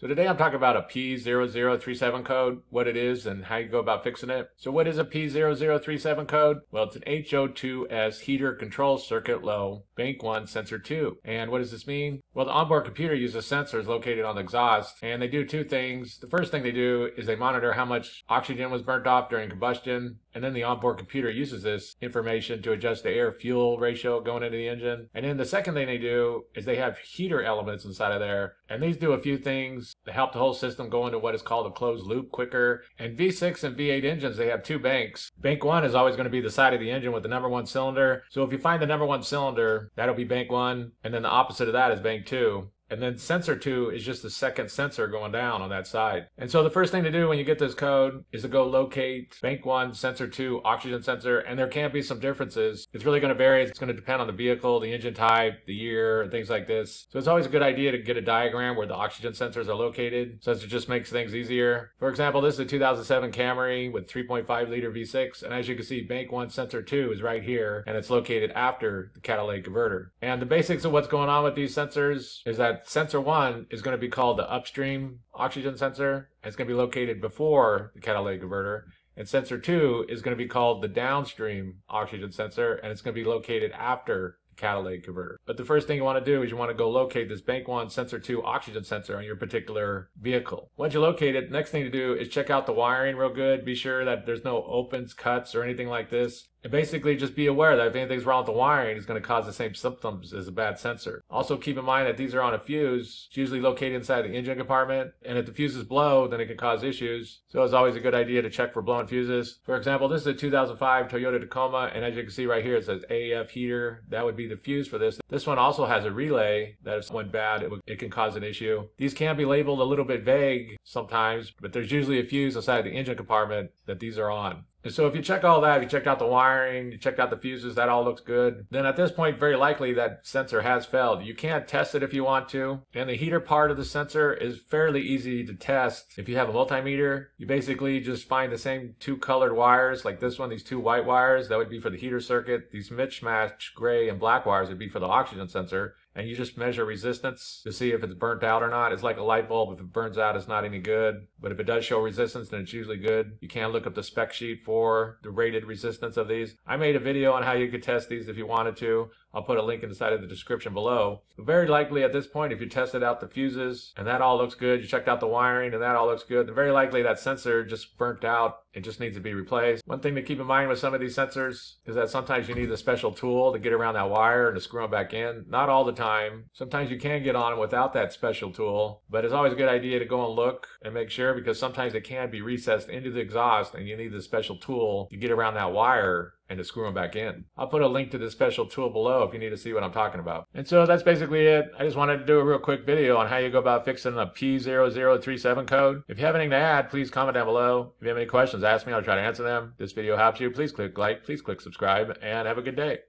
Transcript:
So today I'm talking about a P0037 code, what it is and how you go about fixing it. So what is a P0037 code? Well, it's an HO2S heater control circuit low bank 1 sensor 2. And what does this mean? Well, the onboard computer uses sensors located on the exhaust and they do two things. The first thing they do is they monitor how much oxygen was burnt off during combustion and then the onboard computer uses this information to adjust the air fuel ratio going into the engine. And then the second thing they do is they have heater elements inside of there and these do a few things to help the whole system go into what is called a closed loop quicker. And V6 and V8 engines, they have two banks. Bank one is always going to be the side of the engine with the number one cylinder. So if you find the number one cylinder, that'll be bank one. And then the opposite of that is bank two. And then sensor 2 is just the second sensor going down on that side. And so the first thing to do when you get this code is to go locate bank 1, sensor 2, oxygen sensor, and there can be some differences. It's really going to vary. It's going to depend on the vehicle, the engine type, the year, and things like this. So it's always a good idea to get a diagram where the oxygen sensors are located since it just makes things easier. For example, this is a 2007 Camry with 3.5 liter V6, and as you can see, bank 1, sensor 2 is right here, and it's located after the catalytic converter. And the basics of what's going on with these sensors is that sensor one is going to be called the upstream oxygen sensor. It's going to be located before the catalytic converter. And sensor two is going to be called the downstream oxygen sensor, and it's going to be located after catalytic converter. But the first thing you want to do is you want to go locate this bank one sensor 2 oxygen sensor on your particular vehicle. Once you locate it, next thing to do is check out the wiring real good. Be sure that there's no opens, cuts, or anything like this. And basically just be aware that if anything's wrong with the wiring, it's going to cause the same symptoms as a bad sensor. Also keep in mind that these are on a fuse. It's usually located inside the engine compartment. And if the fuses blow, then it can cause issues. So it's always a good idea to check for blown fuses. For example, this is a 2005 Toyota Tacoma. And as you can see right here, it says AF heater. That would be the fuse for this. This one also has a relay that if went bad, it, it can cause an issue. These can be labeled a little bit vague sometimes, but there's usually a fuse inside the engine compartment that these are on. So if you check all that, you checked out the wiring, you checked out the fuses, that all looks good. Then at this point, very likely that sensor has failed. You can't test it if you want to. And the heater part of the sensor is fairly easy to test. If you have a multimeter, you basically just find the same two colored wires, like this one, these two white wires, that would be for the heater circuit. These mismatched gray and black wires would be for the oxygen sensor and you just measure resistance to see if it's burnt out or not. It's like a light bulb. If it burns out, it's not any good. But if it does show resistance, then it's usually good. You can look up the spec sheet for the rated resistance of these. I made a video on how you could test these if you wanted to. I'll put a link inside of the description below. Very likely at this point, if you tested out the fuses and that all looks good, you checked out the wiring and that all looks good, then very likely that sensor just burnt out. It just needs to be replaced. One thing to keep in mind with some of these sensors is that sometimes you need a special tool to get around that wire and to screw them back in. Not all the time. Sometimes you can get on without that special tool, but it's always a good idea to go and look and make sure because sometimes it can be recessed into the exhaust and you need the special tool to get around that wire and to screw them back in. I'll put a link to this special tool below if you need to see what I'm talking about. And so that's basically it. I just wanted to do a real quick video on how you go about fixing a P0037 code. If you have anything to add, please comment down below. If you have any questions, ask me. I'll try to answer them. If this video helps you, please click like, please click subscribe, and have a good day.